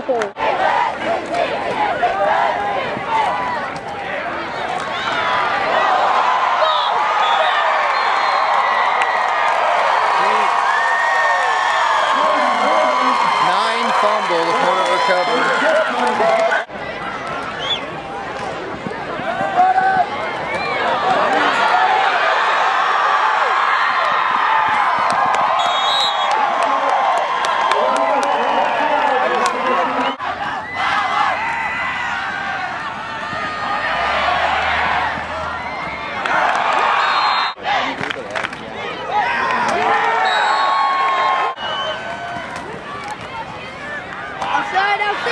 そう。right outside.